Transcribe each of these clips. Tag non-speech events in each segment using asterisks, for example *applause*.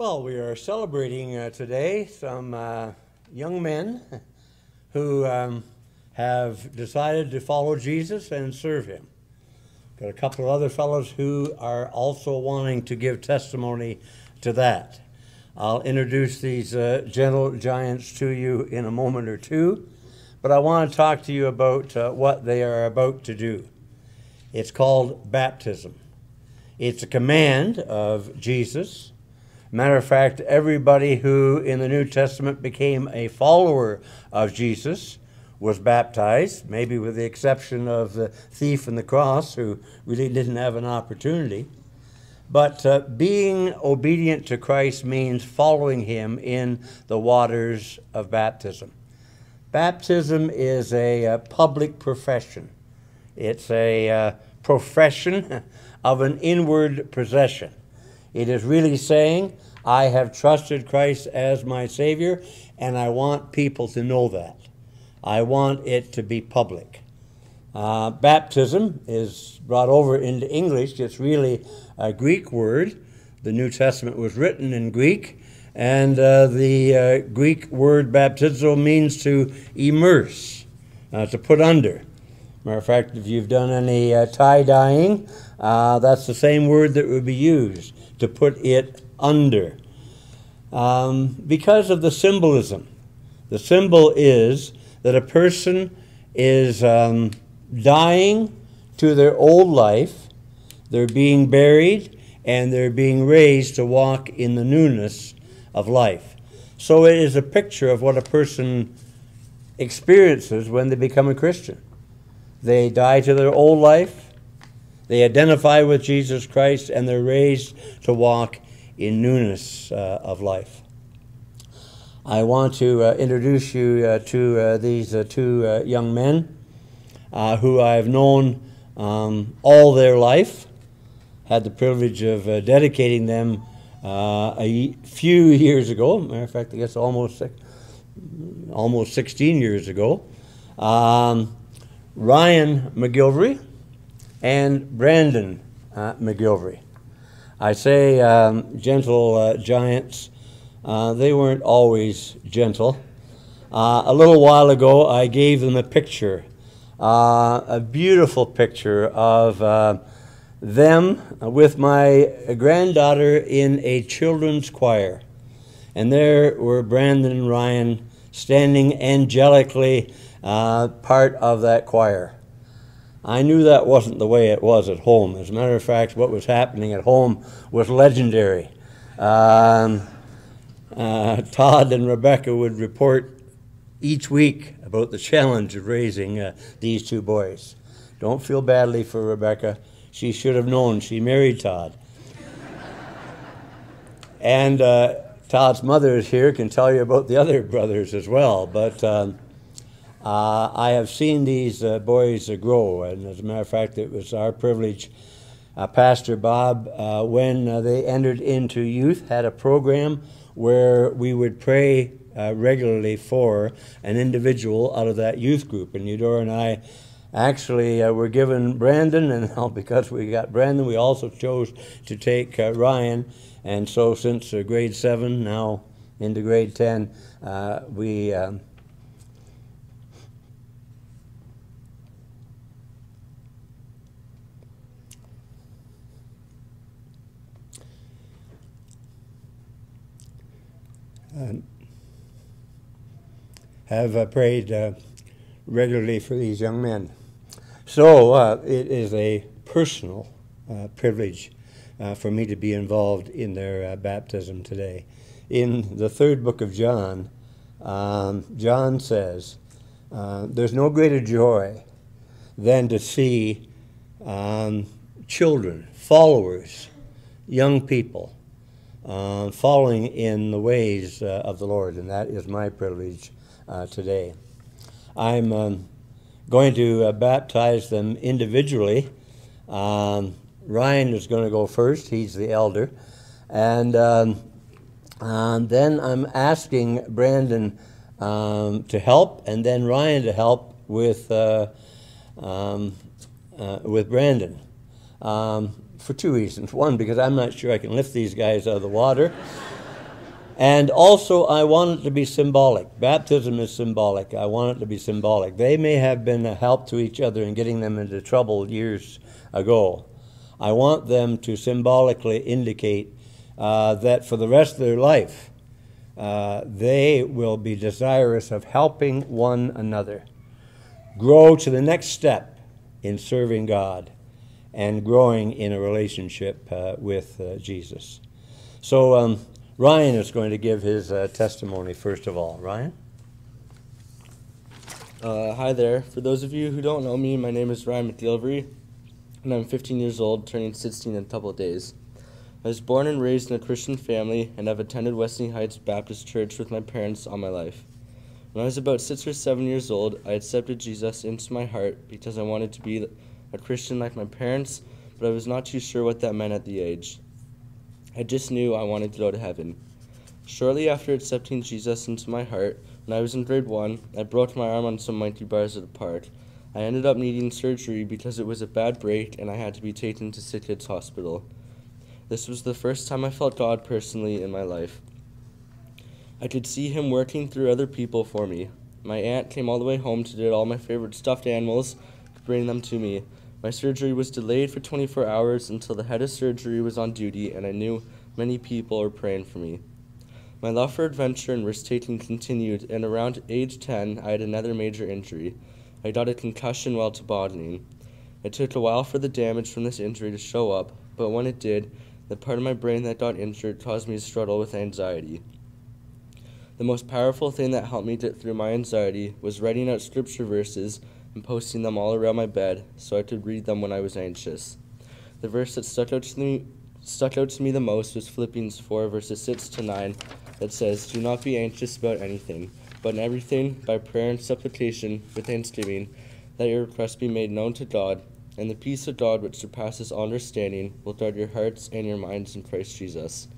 Well, we are celebrating uh, today some uh, young men *laughs* who um, have decided to follow Jesus and serve him. Got a couple of other fellows who are also wanting to give testimony to that. I'll introduce these uh, gentle giants to you in a moment or two, but I want to talk to you about uh, what they are about to do. It's called baptism. It's a command of Jesus Matter of fact, everybody who in the New Testament became a follower of Jesus was baptized, maybe with the exception of the thief and the cross, who really didn't have an opportunity. But uh, being obedient to Christ means following him in the waters of baptism. Baptism is a, a uh, public profession, it's a uh, profession *laughs* of an inward possession. It is really saying, I have trusted Christ as my Savior, and I want people to know that. I want it to be public. Uh, baptism is brought over into English. It's really a Greek word. The New Testament was written in Greek, and uh, the uh, Greek word baptizo means to immerse, uh, to put under. Matter of fact, if you've done any uh, tie dyeing, uh, that's the same word that would be used to put it under. Um, because of the symbolism. The symbol is that a person is um, dying to their old life, they're being buried, and they're being raised to walk in the newness of life. So it is a picture of what a person experiences when they become a Christian. They die to their old life, they identify with Jesus Christ and they're raised to walk in newness uh, of life. I want to uh, introduce you uh, to uh, these uh, two uh, young men who I've known um, all their life. Had the privilege of dedicating them a few years ago. Matter of fact, I guess almost almost 16 years ago. Um, Ryan McGilvery and Brandon uh, McGilvery. I say um, gentle uh, giants, uh, they weren't always gentle. Uh, a little while ago, I gave them a picture, uh, a beautiful picture of uh, them with my granddaughter in a children's choir. And there were Brandon and Ryan standing angelically part of that choir. I knew that wasn't the way it was at home. As a matter of fact, what was happening at home was legendary. Um, uh, Todd and Rebecca would report each week about the challenge of raising uh, these two boys. Don't feel badly for Rebecca. She should have known. She married Todd. and uh, Todd's mother is here, can tell you about the other brothers as well. But um, uh, I have seen these uh, boys uh, grow, and as a matter of fact, it was our privilege. Uh, Pastor Bob, uh, when uh, they entered into youth, had a program where we would pray regularly for an individual out of that youth group. And Eudora and I actually were given Brandon, and *laughs* because we got Brandon, we also chose to take Ryan. And so, since grade seven, now into grade 10, we um, have uh, prayed uh, regularly for these young men. So uh, it is a personal uh, privilege uh, for me to be involved in their uh, baptism today. In the third book of John, um, John says, There's no greater joy than to see um, children, followers, young people uh, following in the ways uh, of the Lord, and that is my privilege uh, today. I'm um, going to uh, baptize them individually. Um, Ryan is going to go first, he's the elder. And, um, and then I'm asking Brandon um, to help, and then Ryan to help with, uh, um, uh, with Brandon. Um, for two reasons. One, because I'm not sure I can lift these guys out of the water. And also, I want it to be symbolic. Baptism is symbolic. I want it to be symbolic. They may have been a help to each other in getting them into trouble years ago. I want them to symbolically indicate uh, that for the rest of their life, uh, they will be desirous of helping one another grow to the next step in serving God and growing in a relationship uh, with uh, Jesus. So, um, Ryan is going to give his uh, testimony first of all. Ryan? Uh, hi there. For those of you who don't know me, my name is Ryan McGilvery, and I'm 15 years old, turning 16 in a couple of days. I was born and raised in a Christian family, and I've attended Westney Heights Baptist Church with my parents all my life. When I was about six or seven years old, I accepted Jesus into my heart because I wanted to be a Christian like my parents, but I was not too sure what that meant at the age. I just knew I wanted to go to heaven. Shortly after accepting Jesus into my heart, when I was in grade 1, I broke my arm on some monkey bars at a park. I ended up needing surgery because it was a bad break and I had to be taken to Sick Kids Hospital. This was the first time I felt God personally in my life. I could see Him working through other people for me. My aunt came all the way home to get all my favorite stuffed animals bring them to me. My surgery was delayed for 24 hours until the head of surgery was on duty, and I knew many people were praying for me. My love for adventure and risk taking continued, and around age 10, I had another major injury. I got a concussion while tobogganing. It took a while for the damage from this injury to show up, but when it did, the part of my brain that got injured caused me to struggle with anxiety. The most powerful thing that helped me get through my anxiety was writing out scripture verses and posting them all around my bed so I could read them when I was anxious. The verse that stuck out to me, stuck out to me the most was Philippians 4, verses 6 to 9, that says, Do not be anxious about anything, but in everything, by prayer and supplication, with thanksgiving, let your requests be made known to God, and the peace of God, which surpasses all understanding, will guard your hearts and your minds in Christ Jesus.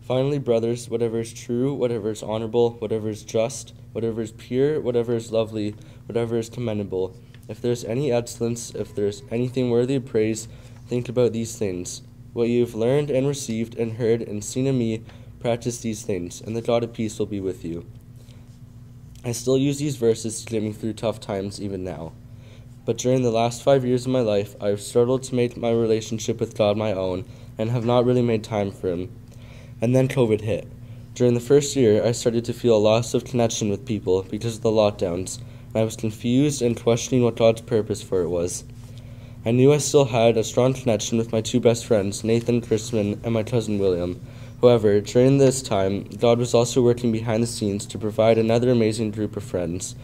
Finally, brothers, whatever is true, whatever is honorable, whatever is just, whatever is pure, whatever is lovely, whatever is commendable. If there is any excellence, if there is anything worthy of praise, think about these things. What you have learned and received and heard and seen in me, practice these things, and the God of peace will be with you. I still use these verses to get me through tough times even now. But during the last five years of my life, I have struggled to make my relationship with God my own and have not really made time for Him. And then COVID hit. During the first year, I started to feel a loss of connection with people because of the lockdowns and I was confused and questioning what God's purpose for it was. I knew I still had a strong connection with my two best friends, Nathan Chrisman and my cousin William. However, during this time, God was also working behind the scenes to provide another amazing group of friends.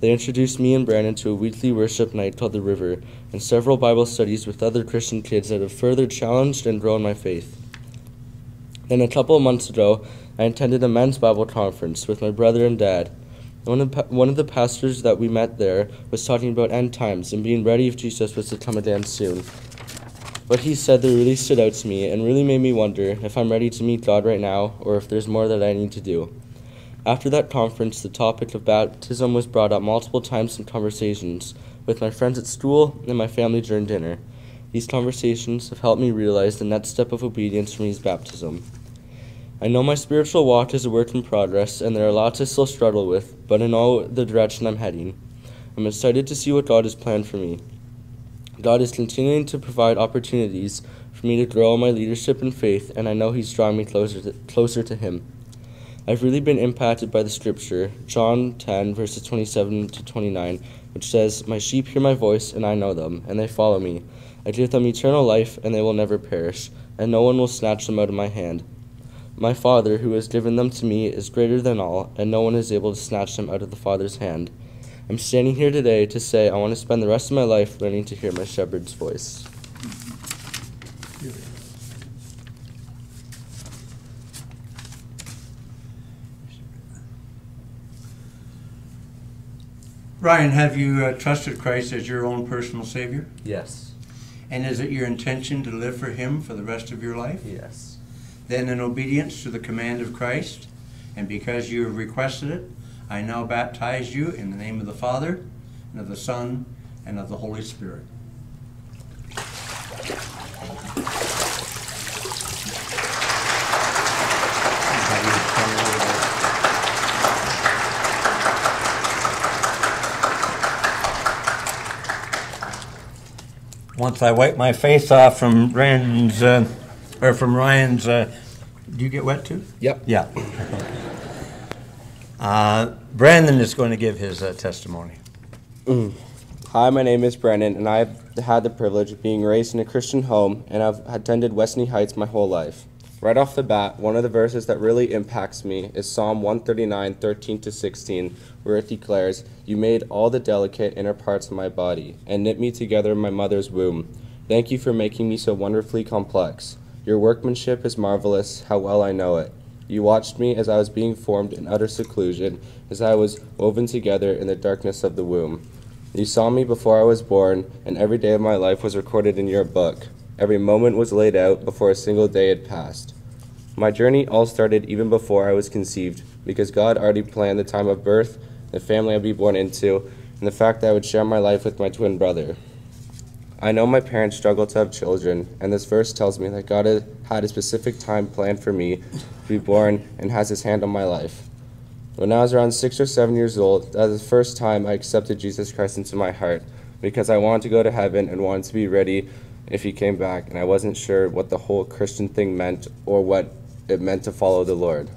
They introduced me and Brandon to a weekly worship night called The River and several Bible studies with other Christian kids that have further challenged and grown my faith. Then, a couple of months ago, I attended a men's Bible conference with my brother and dad. One of, one of the pastors that we met there was talking about end times and being ready if Jesus was to come again soon. What he said that really stood out to me and really made me wonder if I'm ready to meet God right now or if there's more that I need to do. After that conference, the topic of baptism was brought up multiple times in conversations with my friends at school and my family during dinner. These conversations have helped me realize the next step of obedience for me is baptism. I know my spiritual walk is a work in progress, and there are lots I still struggle with, but I know the direction I'm heading. I'm excited to see what God has planned for me. God is continuing to provide opportunities for me to grow in my leadership and faith, and I know He's drawing me closer to, closer to Him. I've really been impacted by the scripture, John 10, verses 27 to 29, which says, My sheep hear my voice, and I know them, and they follow me. I give them eternal life, and they will never perish, and no one will snatch them out of my hand. My Father, who has given them to me, is greater than all, and no one is able to snatch them out of the Father's hand. I'm standing here today to say I want to spend the rest of my life learning to hear my shepherd's voice. Ryan, have you uh, trusted Christ as your own personal Savior? Yes. And is it your intention to live for Him for the rest of your life? Yes. Then in obedience to the command of Christ, and because you have requested it, I now baptize you in the name of the Father, and of the Son, and of the Holy Spirit. Once I wipe my face off from Ren's uh or from Ryan's, uh, do you get wet too? Yep. Yeah. Uh, Brandon is going to give his uh, testimony. Hi, my name is Brandon, and I've had the privilege of being raised in a Christian home, and I've attended Westney Heights my whole life. Right off the bat, one of the verses that really impacts me is Psalm 139, 13 to 16, where it declares, You made all the delicate inner parts of my body, and knit me together in my mother's womb. Thank you for making me so wonderfully complex. Your workmanship is marvelous, how well I know it. You watched me as I was being formed in utter seclusion, as I was woven together in the darkness of the womb. You saw me before I was born, and every day of my life was recorded in your book. Every moment was laid out before a single day had passed. My journey all started even before I was conceived, because God already planned the time of birth, the family I'd be born into, and the fact that I would share my life with my twin brother. I know my parents struggled to have children, and this verse tells me that God had a specific time planned for me to be born and has his hand on my life. When I was around six or seven years old, that was the first time I accepted Jesus Christ into my heart because I wanted to go to heaven and wanted to be ready if he came back, and I wasn't sure what the whole Christian thing meant or what it meant to follow the Lord.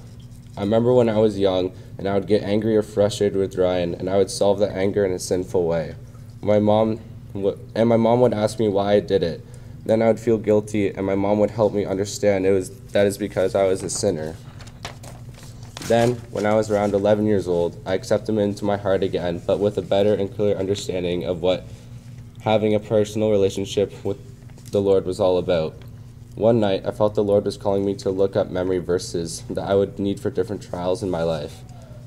I remember when I was young and I would get angry or frustrated with Ryan, and I would solve the anger in a sinful way. My mom and my mom would ask me why I did it. Then I would feel guilty, and my mom would help me understand it was that is because I was a sinner. Then, when I was around 11 years old, I accepted him into my heart again, but with a better and clearer understanding of what having a personal relationship with the Lord was all about. One night, I felt the Lord was calling me to look up memory verses that I would need for different trials in my life.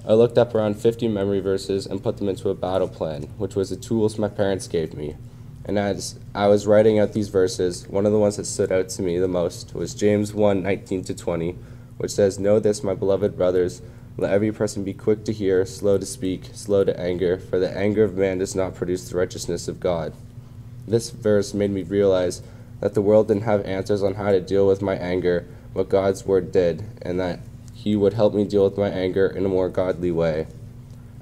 I looked up around 50 memory verses and put them into a battle plan, which was the tools my parents gave me. And as I was writing out these verses, one of the ones that stood out to me the most was James 1 19 to 20, which says, Know this, my beloved brothers, let every person be quick to hear, slow to speak, slow to anger, for the anger of man does not produce the righteousness of God. This verse made me realize that the world didn't have answers on how to deal with my anger, but God's word did, and that He would help me deal with my anger in a more godly way.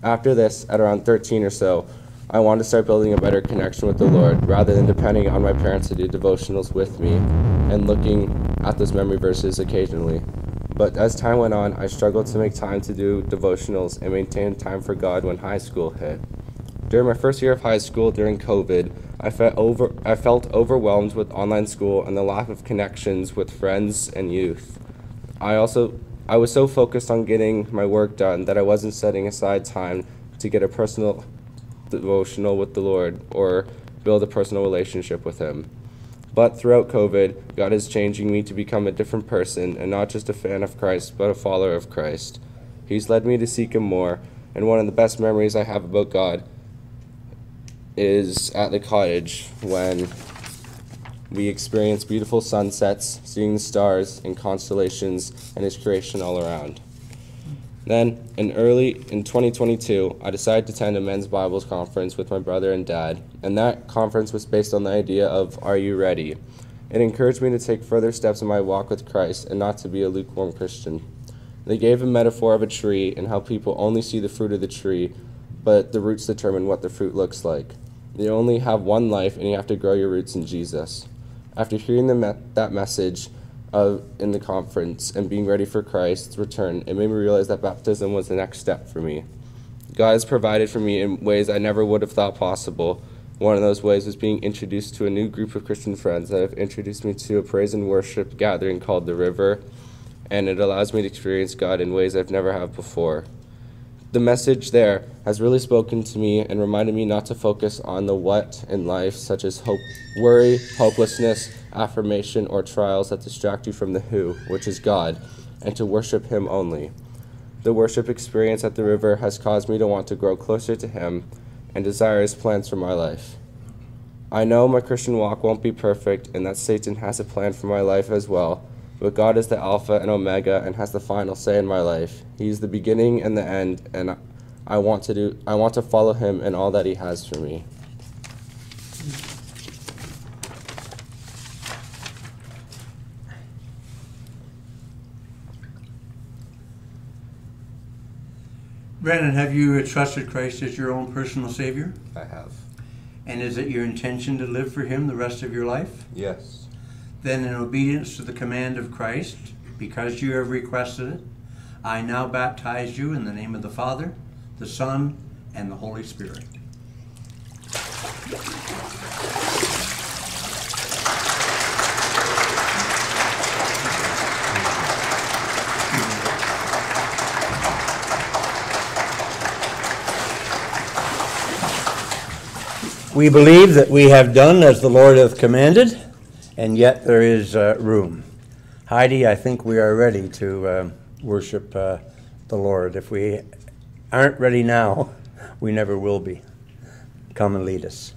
After this, at around 13 or so, I wanted to start building a better connection with the Lord rather than depending on my parents to do devotionals with me and looking at those memory verses occasionally. But as time went on, I struggled to make time to do devotionals and maintain time for God when high school hit. During my first year of high school during COVID, I felt over I felt overwhelmed with online school and the lack of connections with friends and youth. I also I was so focused on getting my work done that I wasn't setting aside time to get a personal devotional with the Lord or build a personal relationship with him. But throughout COVID, God is changing me to become a different person and not just a fan of Christ, but a follower of Christ. He's led me to seek Him more, and one of the best memories I have about God is at the cottage when we experience beautiful sunsets, seeing the stars and constellations and His creation all around. Then, in early in 2022, I decided to attend a men's Bibles conference with my brother and dad, and that conference was based on the idea of Are you ready? It encouraged me to take further steps in my walk with Christ and not to be a lukewarm Christian. They gave a metaphor of a tree and how people only see the fruit of the tree, but the roots determine what the fruit looks like. You only have one life, and you have to grow your roots in Jesus. After hearing the me- that message, uh, in the conference and being ready for Christ's return, it made me realize that baptism was the next step for me. God has provided for me in ways I never would have thought possible. One of those ways was being introduced to a new group of Christian friends that have introduced me to a praise and worship gathering called The River, and it allows me to experience God in ways I've never have before. The message there has really spoken to me and reminded me not to focus on the what in life, such as hope, worry, hopelessness, affirmation, or trials that distract you from the who, which is God, and to worship Him only. The worship experience at the river has caused me to want to grow closer to Him and desire His plans for my life. I know my Christian walk won't be perfect and that Satan has a plan for my life as well, but God is the Alpha and Omega and has the final say in my life. He's the beginning and the end, and I want to do I want to follow him in all that he has for me. Brandon, have you trusted Christ as your own personal Savior? I have. And is it your intention to live for Him the rest of your life? Yes. Then, in obedience to the command of Christ, because you have requested it, I now baptize you in the name of the Father, the Son, and the Holy Spirit. We believe that we have done as the Lord hath commanded, and yet there is uh, room. Heidi, I think we are ready to uh, worship uh, the Lord. If we aren't ready now, *laughs* we never will be. Come and lead us.